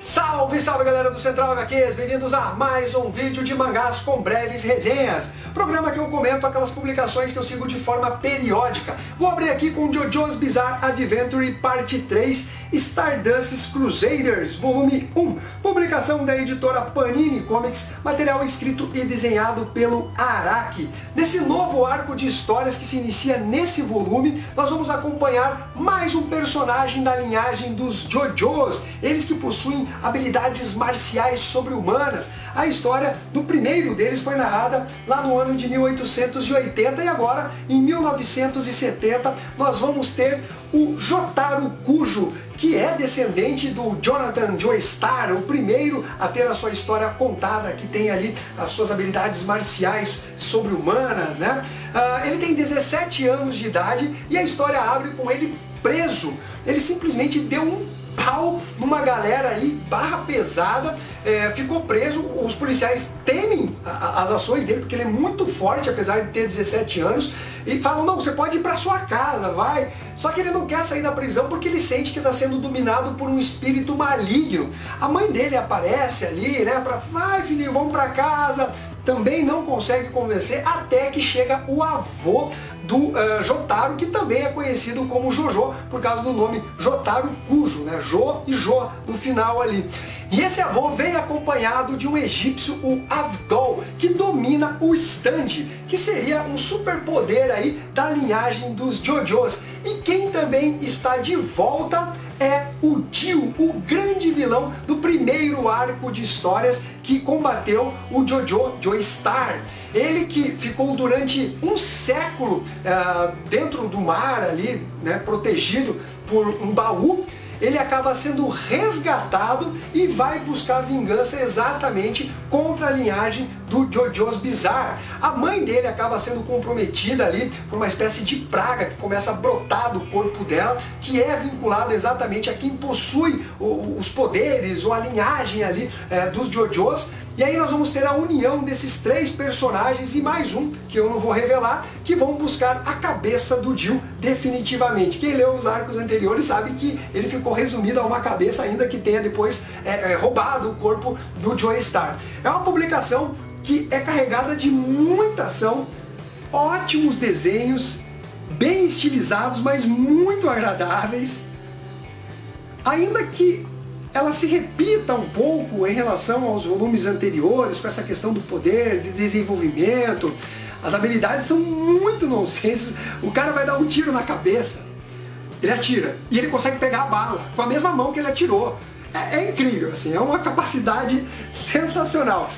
Salve, salve galera do Central HQs, bem-vindos a mais um vídeo de mangás com breves resenhas. Programa que eu comento aquelas publicações que eu sigo de forma periódica. Vou abrir aqui com JoJo's Bizarre Adventure Parte 3, Stardust Crusaders, volume 1. Publicação da editora Panini Comics, material escrito e desenhado pelo Araki. Nesse novo arco de histórias que se inicia nesse volume, nós vamos acompanhar mais um personagem da linhagem dos JoJo's, eles que possuem habilidades marciais sobre-humanas. A história do primeiro deles foi narrada lá no ano de 1880 e agora, em 1970, nós vamos ter o Jotaro Kujo, que é descendente do Jonathan Joestar, o primeiro a ter a sua história contada, que tem ali as suas habilidades marciais sobre-humanas, né? Uh, ele tem 17 anos de idade e a história abre com ele preso. Ele simplesmente deu um pau numa galera aí, barra pesada, é, ficou preso, os policiais temem as ações dele, porque ele é muito forte, apesar de ter 17 anos, e falam, não, você pode ir para sua casa, vai. Só que ele não quer sair da prisão porque ele sente que está sendo dominado por um espírito maligno. A mãe dele aparece ali, né, para, vai filhinho, vamos para casa, também não consegue convencer até que chega o avô do uh, Jotaro, que também é conhecido como Jojo, por causa do nome Jotaro Cujo, né? Jo e Jo no final ali. E esse avô vem acompanhado de um egípcio, o Avdol, que domina o Stand, que seria um superpoder aí da linhagem dos Jojos. E quem também está de volta é o Dio, o grande vilão do primeiro arco de histórias que combateu o Jojo Joestar. Ele que ficou durante um século uh, dentro do mar ali, né, protegido por um baú, ele acaba sendo resgatado e vai buscar vingança exatamente contra a linhagem do Jojo's Bizarre. A mãe dele acaba sendo comprometida ali por uma espécie de praga que começa a brotar do corpo dela, que é vinculado exatamente a quem possui os poderes ou a linhagem ali é, dos Jojos. E aí nós vamos ter a união desses três personagens e mais um, que eu não vou revelar, que vão buscar a cabeça do Jill definitivamente. Quem leu os arcos anteriores sabe que ele ficou resumido a uma cabeça, ainda que tenha depois é, é, roubado o corpo do Joe Star. É uma publicação que é carregada de muita ação, ótimos desenhos, bem estilizados, mas muito agradáveis. Ainda que ela se repita um pouco em relação aos volumes anteriores, com essa questão do poder, de desenvolvimento. As habilidades são muito nonsense. O cara vai dar um tiro na cabeça, ele atira, e ele consegue pegar a bala com a mesma mão que ele atirou. É, é incrível, assim, é uma capacidade sensacional.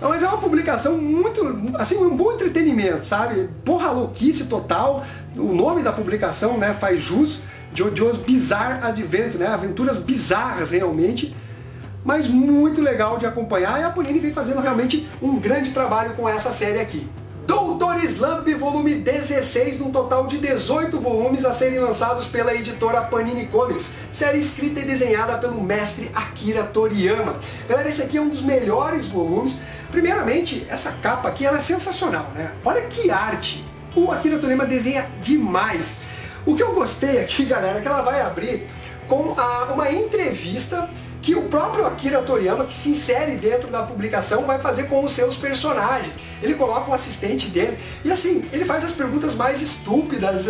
Mas é uma publicação muito, assim, um bom entretenimento, sabe? Porra louquice total. O nome da publicação, né, faz jus JoJo's Bizarre Adventure, né? Aventuras bizarras realmente, mas muito legal de acompanhar e a Panini vem fazendo realmente um grande trabalho com essa série aqui. Doutor Slump, volume 16, num total de 18 volumes a serem lançados pela editora Panini Comics, série escrita e desenhada pelo mestre Akira Toriyama. Galera, esse aqui é um dos melhores volumes. Primeiramente, essa capa aqui ela é sensacional, né? Olha que arte! O Akira Toriyama desenha demais. O que eu gostei aqui, galera, é que ela vai abrir com a, uma entrevista que o próprio Akira Toriyama, que se insere dentro da publicação, vai fazer com os seus personagens. Ele coloca um assistente dele e assim, ele faz as perguntas mais estúpidas.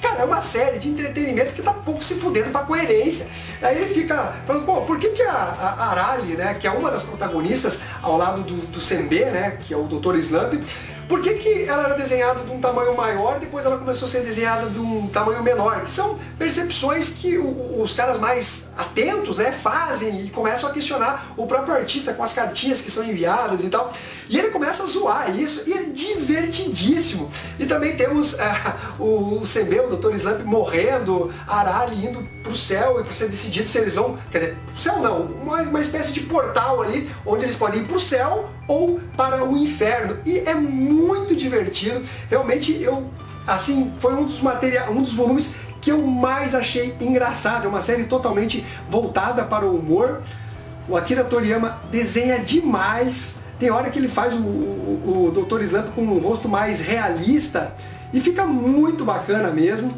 Cara, é uma série de entretenimento que tá pouco se fudendo pra coerência. Aí ele fica falando, pô, por que, que a, a Arali, né, que é uma das protagonistas ao lado do, do Sembe, né, que é o Dr. Slump, por que, que ela era desenhada de um tamanho maior, depois ela começou a ser desenhada de um tamanho menor? Que são percepções que os caras mais atentos né, fazem e começam a questionar o próprio artista com as cartinhas que são enviadas e tal. E ele começa a zoar isso e é divertidíssimo. E também temos é, o, o CB, o Dr. Slump, morrendo, Arali indo pro céu e para ser decidido se eles vão, quer dizer, céu não, uma, uma espécie de portal ali, onde eles podem ir pro céu ou para o inferno. E é muito divertido. Realmente eu assim, foi um dos materiais, um dos volumes que eu mais achei engraçado. É uma série totalmente voltada para o humor. O Akira Toriyama desenha demais. Tem hora que ele faz o, o, o Dr. Slump com um rosto mais realista e fica muito bacana mesmo.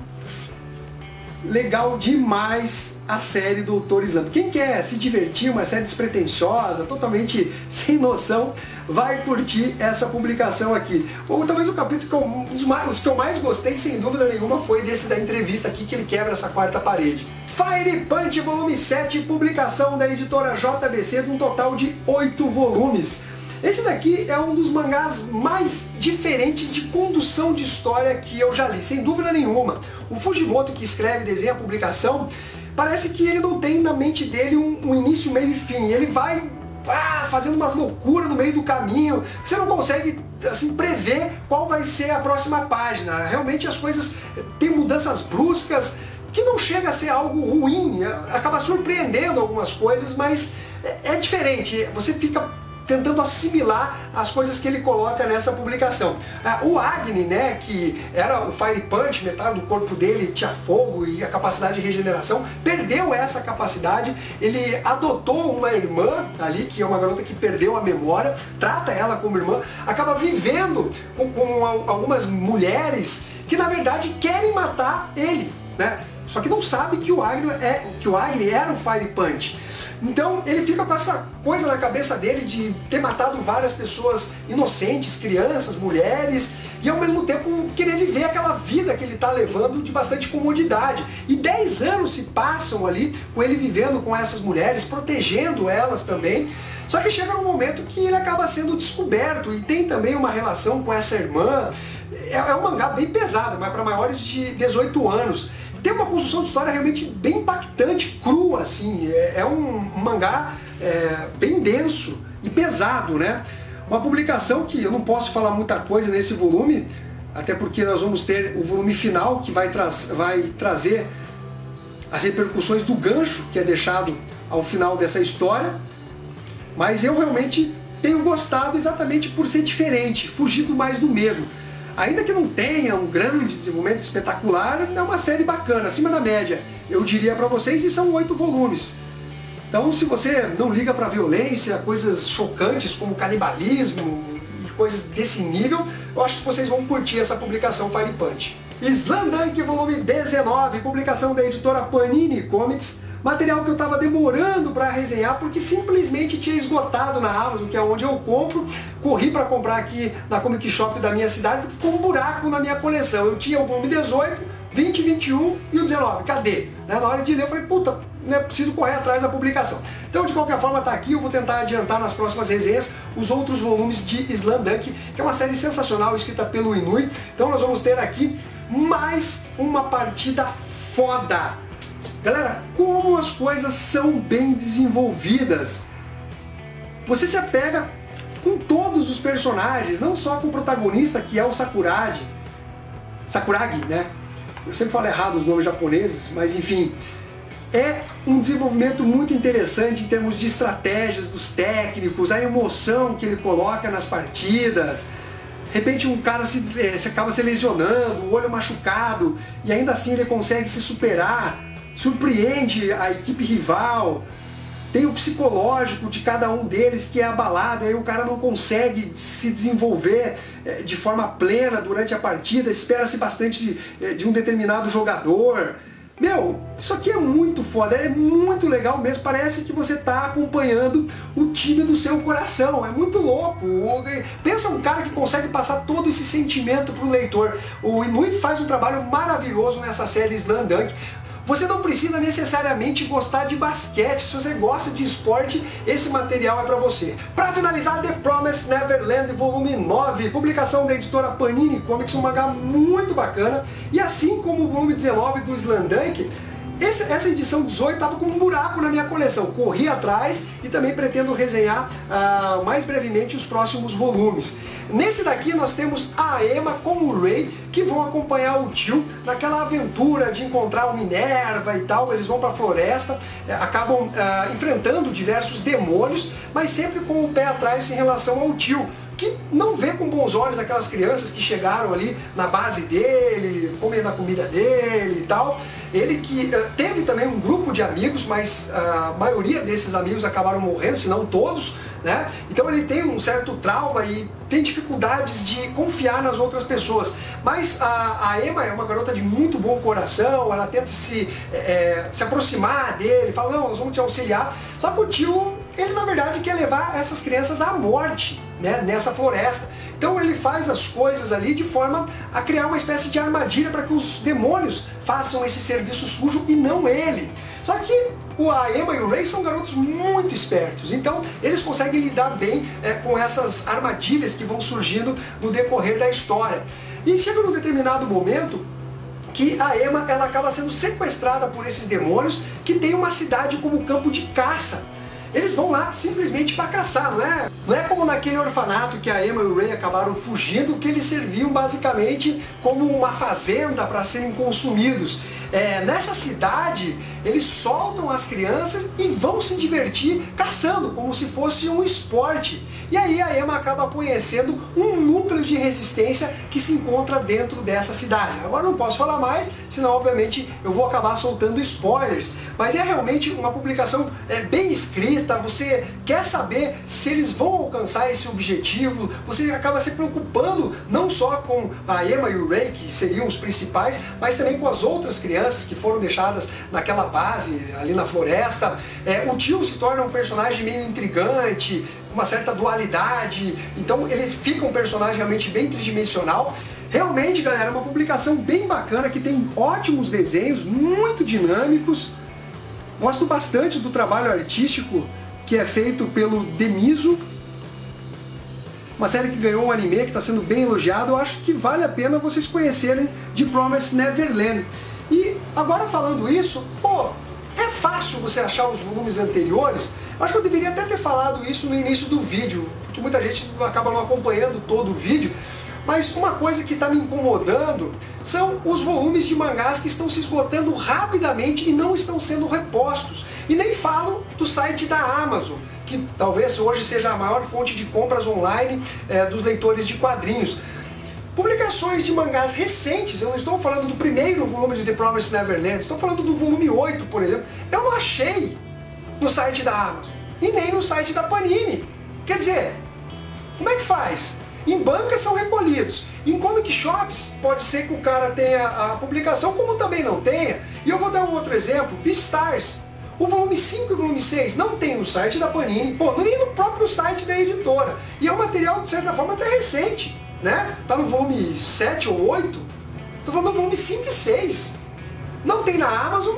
Legal demais a série Doutor Slump. Quem quer se divertir, uma série despretensiosa, totalmente sem noção, vai curtir essa publicação aqui. Ou talvez o capítulo que eu, um dos mais, os que eu mais gostei, sem dúvida nenhuma, foi desse da entrevista aqui, que ele quebra essa quarta parede. Fire Punch Volume 7, publicação da editora JBC, de um total de 8 volumes. Esse daqui é um dos mangás mais diferentes de condução de história que eu já li, sem dúvida nenhuma. O Fujimoto que escreve desenha a publicação, parece que ele não tem na mente dele um, um início, meio e fim. Ele vai ah, fazendo umas loucuras no meio do caminho. Você não consegue assim prever qual vai ser a próxima página. Realmente as coisas têm mudanças bruscas que não chega a ser algo ruim, acaba surpreendendo algumas coisas, mas é, é diferente. Você fica tentando assimilar as coisas que ele coloca nessa publicação. Ah, o Agni, né, que era o Fire Punch, metade do corpo dele tinha fogo e a capacidade de regeneração, perdeu essa capacidade, ele adotou uma irmã ali, que é uma garota que perdeu a memória, trata ela como irmã, acaba vivendo com, com algumas mulheres que na verdade querem matar ele, né? Só que não sabe que o Agni, é, que o Agni era o Fire Punch. Então ele fica com essa coisa na cabeça dele de ter matado várias pessoas inocentes, crianças, mulheres, e ao mesmo tempo querer viver aquela vida que ele está levando de bastante comodidade. E 10 anos se passam ali com ele vivendo com essas mulheres, protegendo elas também. Só que chega um momento que ele acaba sendo descoberto e tem também uma relação com essa irmã. É, é um mangá bem pesado, mas para maiores de 18 anos tem uma construção de história realmente bem impactante, crua, assim. É, é um, mangá é, bem denso e pesado, né? Uma publicação que eu não posso falar muita coisa nesse volume, até porque nós vamos ter o volume final que vai, tra vai trazer as repercussões do gancho que é deixado ao final dessa história. Mas eu realmente tenho gostado exatamente por ser diferente, fugido mais do mesmo. Ainda que não tenha um grande desenvolvimento espetacular, é uma série bacana, acima da média, eu diria para vocês, e são oito volumes. Então, se você não liga para violência, coisas chocantes como canibalismo e coisas desse nível, eu acho que vocês vão curtir essa publicação Fire Punch. Slandunk, volume 19, publicação da editora Panini Comics, Material que eu estava demorando para resenhar porque simplesmente tinha esgotado na Amazon, que é onde eu compro. Corri para comprar aqui na Comic Shop da minha cidade porque ficou um buraco na minha coleção. Eu tinha o volume 18, 20, 21 e o 19. Cadê? Né? Na hora de ler eu falei, puta, né, preciso correr atrás da publicação. Então, de qualquer forma, tá aqui. Eu vou tentar adiantar nas próximas resenhas os outros volumes de Slandunk, que é uma série sensacional escrita pelo Inui. Então, nós vamos ter aqui mais uma partida foda Galera, como as coisas são bem desenvolvidas. Você se apega com todos os personagens, não só com o protagonista que é o Sakuragi. Sakuragi, né? Eu sempre falo errado os nomes japoneses, mas enfim. É um desenvolvimento muito interessante em termos de estratégias dos técnicos, a emoção que ele coloca nas partidas. De repente um cara se, eh, se acaba se lesionando, o olho machucado, e ainda assim ele consegue se superar surpreende a equipe rival, tem o psicológico de cada um deles que é abalado, aí o cara não consegue se desenvolver eh, de forma plena durante a partida, espera-se bastante de, eh, de um determinado jogador. Meu, isso aqui é muito foda, é muito legal mesmo, parece que você está acompanhando o time do seu coração, é muito louco. Pensa um cara que consegue passar todo esse sentimento para o leitor. O Inuit faz um trabalho maravilhoso nessa série Slam Dunk, você não precisa necessariamente gostar de basquete, se você gosta de esporte, esse material é para você. Para finalizar, The Promised Neverland, volume 9, publicação da editora Panini Comics, um mangá muito bacana, e assim como o volume 19 do Slandunk, esse, essa edição 18 estava com um buraco na minha coleção. Corri atrás e também pretendo resenhar uh, mais brevemente os próximos volumes. Nesse daqui nós temos a Emma com o Ray, que vão acompanhar o tio naquela aventura de encontrar o Minerva e tal. Eles vão para a floresta, eh, acabam uh, enfrentando diversos demônios, mas sempre com o pé atrás em relação ao tio que não vê com bons olhos aquelas crianças que chegaram ali na base dele, comendo a comida dele e tal. Ele que uh, teve também um grupo de amigos, mas a maioria desses amigos acabaram morrendo, se não todos, né? Então ele tem um certo trauma e tem dificuldades de confiar nas outras pessoas. Mas a, a Emma é uma garota de muito bom coração, ela tenta se, é, se aproximar dele, fala, não, nós vamos te auxiliar. Só que o tio, ele na verdade quer levar essas crianças à morte, né, nessa floresta. Então ele faz as coisas ali de forma a criar uma espécie de armadilha para que os demônios façam esse serviço sujo e não ele. Só que a Emma e o Ray são garotos muito espertos, então eles conseguem lidar bem é, com essas armadilhas que vão surgindo no decorrer da história. E chega num determinado momento que a Emma ela acaba sendo sequestrada por esses demônios que tem uma cidade como campo de caça. Eles vão lá simplesmente para caçar, não é? Não é como naquele orfanato que a Emma e o Ray acabaram fugindo, que eles serviam basicamente como uma fazenda para serem consumidos. É, nessa cidade, eles soltam as crianças e vão se divertir caçando, como se fosse um esporte. E aí a Emma acaba conhecendo um núcleo de resistência que se encontra dentro dessa cidade. Agora não posso falar mais, senão obviamente eu vou acabar soltando spoilers. Mas é realmente uma publicação é, bem escrita, você quer saber se eles vão alcançar esse objetivo, você acaba se preocupando não só com a Emma e o Ray, que seriam os principais, mas também com as outras crianças que foram deixadas naquela base, ali na floresta. É, o tio se torna um personagem meio intrigante, uma certa dualidade, então ele fica um personagem realmente bem tridimensional. Realmente, galera, é uma publicação bem bacana, que tem ótimos desenhos, muito dinâmicos. Gosto bastante do trabalho artístico que é feito pelo Demiso, uma série que ganhou um anime, que está sendo bem elogiado, eu acho que vale a pena vocês conhecerem de Promise Neverland. Agora falando isso, pô, é fácil você achar os volumes anteriores. Eu acho que eu deveria até ter falado isso no início do vídeo, porque muita gente acaba não acompanhando todo o vídeo. Mas uma coisa que está me incomodando são os volumes de mangás que estão se esgotando rapidamente e não estão sendo repostos. E nem falo do site da Amazon, que talvez hoje seja a maior fonte de compras online é, dos leitores de quadrinhos. Publicações de mangás recentes, eu não estou falando do primeiro volume de The Promised Neverland, estou falando do volume 8, por exemplo, eu não achei no site da Amazon e nem no site da Panini. Quer dizer, como é que faz? Em bancas são recolhidos. Em comic shops, pode ser que o cara tenha a publicação, como também não tenha. E eu vou dar um outro exemplo, Beastars. O volume 5 e o volume 6 não tem no site da Panini, pô, nem no próprio site da editora. E é um material, de certa forma, até recente, né? Tá no volume 7 ou 8. Tô falando do volume 5 e 6. Não tem na Amazon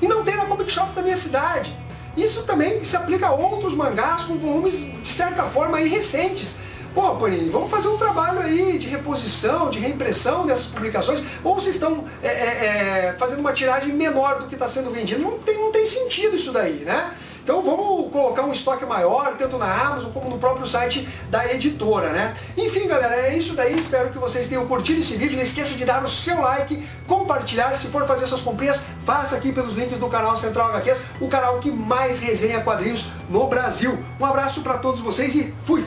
e não tem na Comic Shop da minha cidade. Isso também se aplica a outros mangás com volumes, de certa forma, aí recentes. Pô, Panini, vamos fazer um trabalho aí de reposição, de reimpressão dessas publicações, ou vocês estão é, é, é, fazendo uma tiragem menor do que está sendo vendido? Não tem, não tem sentido isso daí, né? Então vamos colocar um estoque maior, tanto na Amazon como no próprio site da editora, né? Enfim, galera, é isso daí. Espero que vocês tenham curtido esse vídeo. Não esqueça de dar o seu like, compartilhar. Se for fazer suas comprinhas, faça aqui pelos links do canal Central HQs, o canal que mais resenha quadrinhos no Brasil. Um abraço para todos vocês e fui!